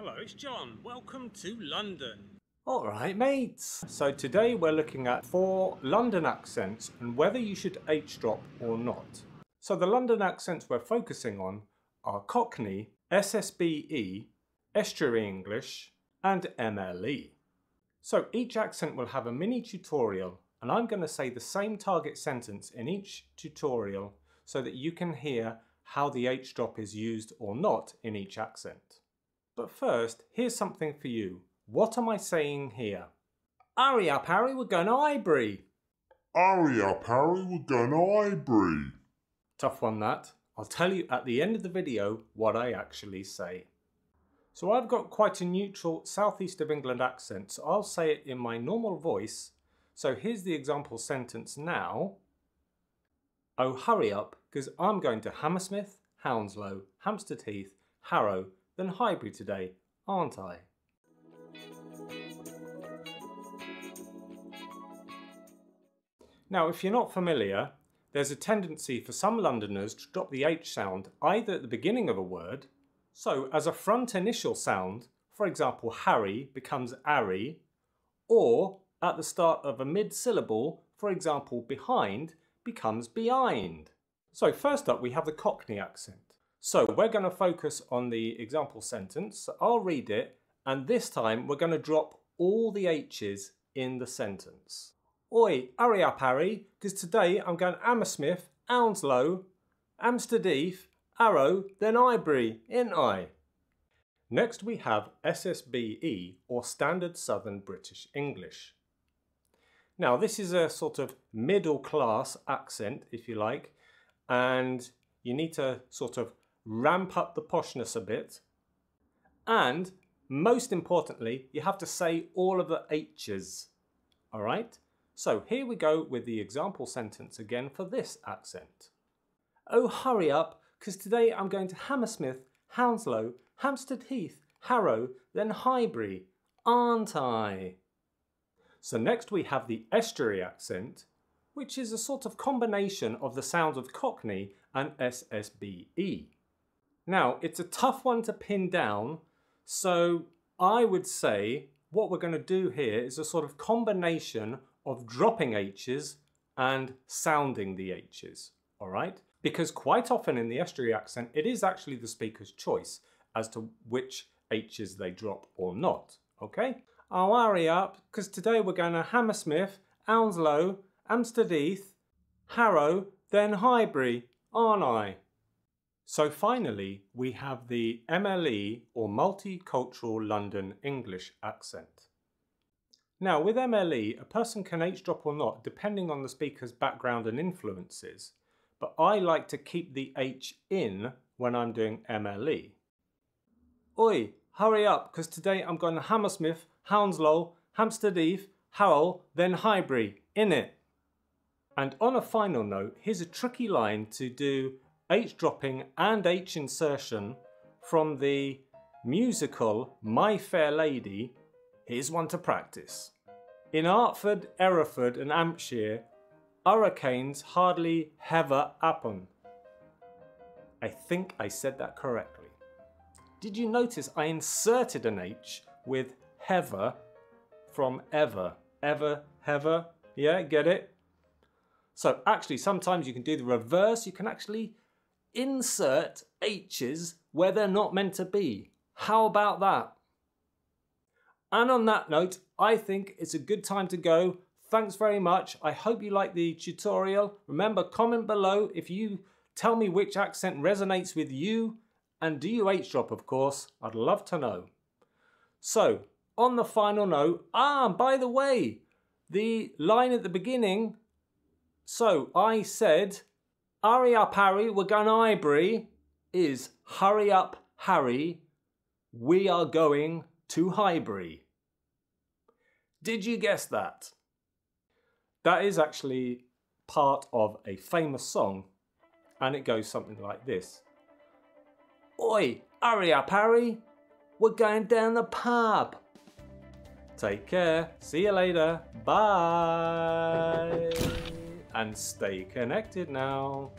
Hello, it's Jon. Welcome to London. Alright mates, so today we're looking at four London accents and whether you should H drop or not. So the London accents we're focusing on are Cockney, SSBE, Estuary English and MLE. So each accent will have a mini tutorial and I'm going to say the same target sentence in each tutorial so that you can hear how the H drop is used or not in each accent. But first, here's something for you. What am I saying here? Hurry up, Harry, we're going to Highbury. Hurry up, Harry, we're going to Highbury. Tough one, that. I'll tell you at the end of the video what I actually say. So I've got quite a neutral southeast of England accent, so I'll say it in my normal voice. So here's the example sentence now. Oh, hurry up, because I'm going to Hammersmith, Hounslow, Hampstead Heath, Harrow, then Highbury today, aren't I? Now, if you're not familiar, there's a tendency for some Londoners to drop the H sound either at the beginning of a word, so as a front initial sound, for example, Harry becomes Arry, or at the start of a mid-syllable, for example, behind becomes behind. So first up we have the Cockney accent. So we're going to focus on the example sentence. I'll read it and this time we're going to drop all the H's in the sentence. Oi, hurry up Harry, because today I'm going to Hammersmith, Hounslow, Hampstead Harrow, then Highbury, ain't I? Next we have SSBE or Standard Southern British English. Now this is a sort of middle class accent if you like and you need to sort of ramp up the poshness a bit and most importantly you have to say all of the H's alright so here we go with the example sentence again for this accent. Oh, hurry up, because today I'm going to Hammersmith, Hounslow, Hampstead Heath, Harrow, then Highbury, aren't I? So next we have the estuary accent, which is a sort of combination of the sounds of Cockney and SSBE. Now, it's a tough one to pin down, so I would say what we're going to do here is a sort of combination of dropping H's and sounding the H's, all right? Because quite often in the estuary accent, it is actually the speaker's choice as to which H's they drop or not, okay? I'll hurry up, because today we're going to Hammersmith, Hounslow, Hampstead Harrow, then Highbury, aren't I? So finally, we have the MLE or Multicultural London English accent. Now, with MLE, a person can H drop or not depending on the speaker's background and influences, but I like to keep the H in when I'm doing MLE. Oi, hurry up, because today I'm going to Hammersmith, Hounslow, Hampstead Heath, Harrow, then Highbury, in it. And on a final note, here's a tricky line to do H dropping and H insertion from the musical My Fair Lady Here's one to practice. In Hertford, Hereford and Hampshire, hurricanes hardly ever happen. I think I said that correctly. Did you notice I inserted an H with hever from ever? Ever, hever, yeah, get it? So actually sometimes you can do the reverse, you can actually insert H's where they're not meant to be. How about that? And on that note, I think it's a good time to go. Thanks very much. I hope you like the tutorial. Remember, comment below if you tell me which accent resonates with you and do you H-drop, of course. I'd love to know. So, on the final note, ah, by the way, the line at the beginning, so I said, hurry up, Harry, we're going to Highbury, is hurry up, Harry, we are going to Highbury. Did you guess that? That is actually part of a famous song and it goes something like this. Oi, hurry up Harry, we're going down the pub. Take care, see you later, bye. And stay connected now.